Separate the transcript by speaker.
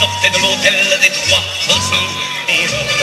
Speaker 1: sortait de l'hôtel des trois
Speaker 2: ensemble et